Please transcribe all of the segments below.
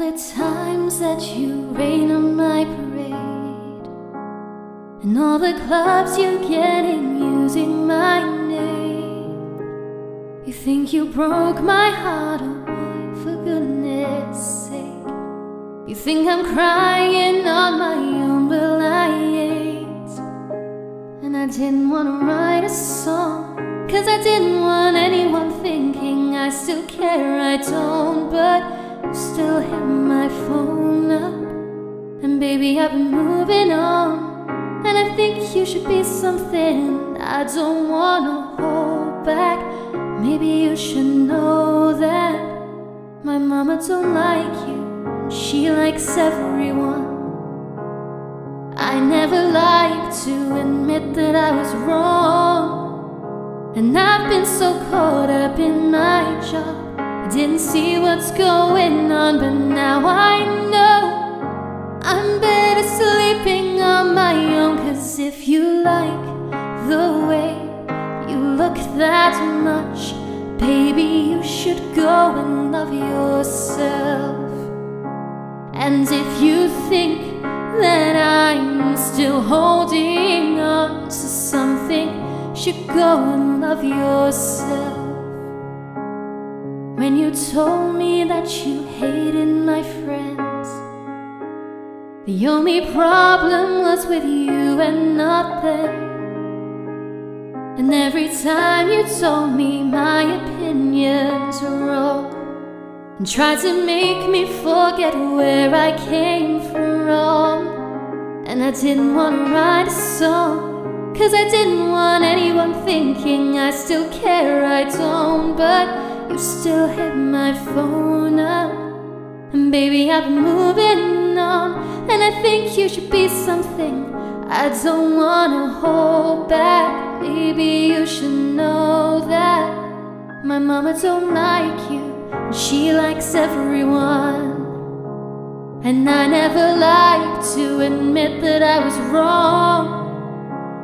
the times that you rain on my parade, and all the clubs you get in using my name. You think you broke my heart, oh boy, for goodness sake. You think I'm crying on my own, but I ain't. And I didn't wanna write a song, cause I didn't want anyone thinking I still care, I don't, but still hit my phone up. And baby, I've been moving on. And I think you should be something I don't wanna hold back. Maybe you should know that my mama don't like you. She likes everyone. I never like to admit that I was wrong. And I've been so caught up in my job didn't see what's going on, but now I know I'm better sleeping on my own. Cause if you like the way you look that much, baby, you should go and love yourself. And if you think that I'm still holding on to something, should go and love yourself. You told me that you hated my friends. The only problem was with you and not them And every time you told me my opinions were wrong And tried to make me forget where I came from. And I didn't want to write a song Cause I didn't want anyone thinking I still care, I don't. But you still hit my phone up. And baby, I've been moving on. And I think you should be something I don't wanna hold back. Maybe you should know that My mama don't like you. And she likes everyone. And I never like to admit that I was wrong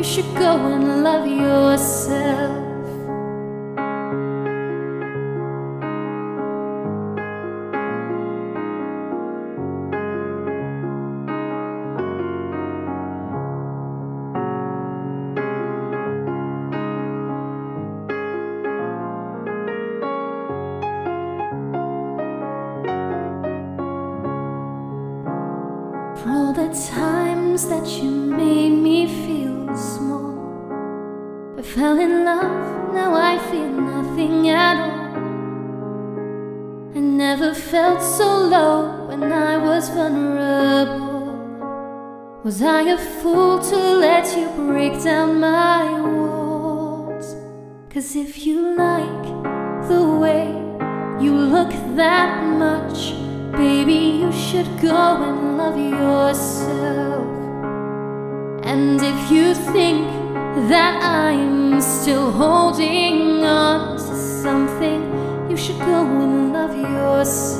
you should go and love yourself. For all the times that you made me feel small I fell in love, now I feel nothing at all I never felt so low when I was vulnerable Was I a fool to let you break down my walls? Cause if you like the way you look that much Baby, you should go and love yourself. And if you think that I'm still holding on to something, you should go and love yourself.